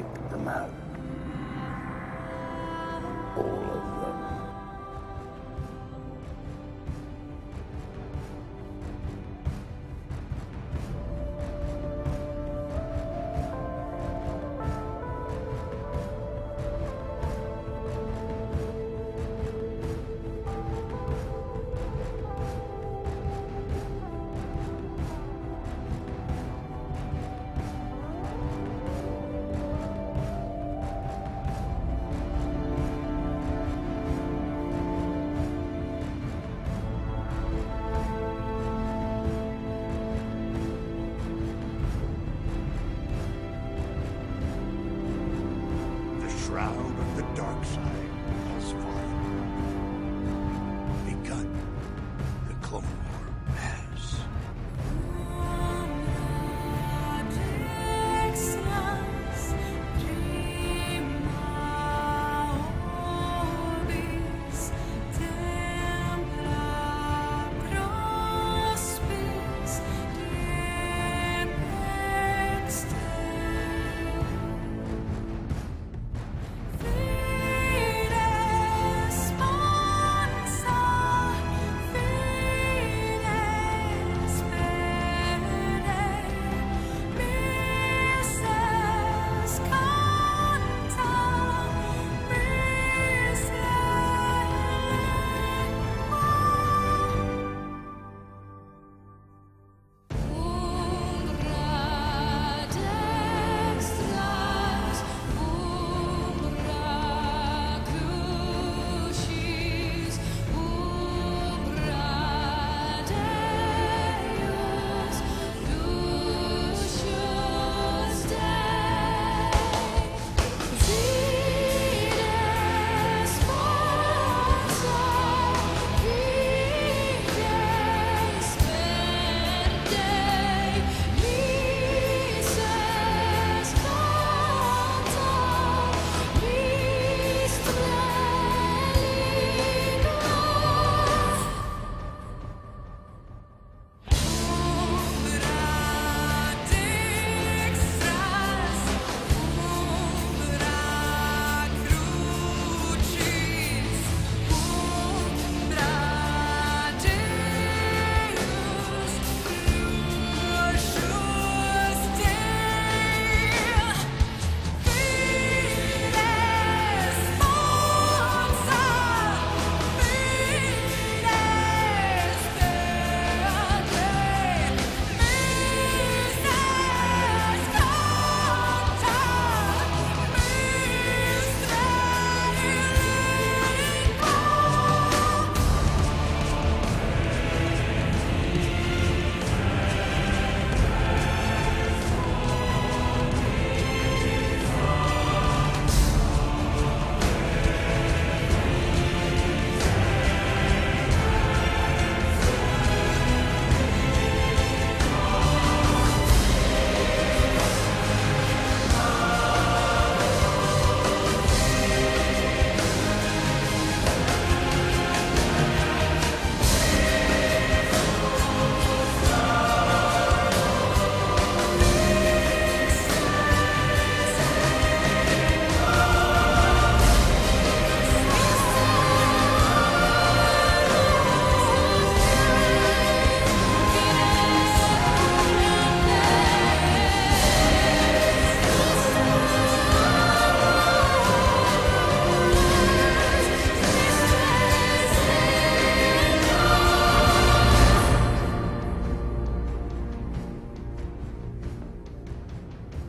Wipe them out. All of them.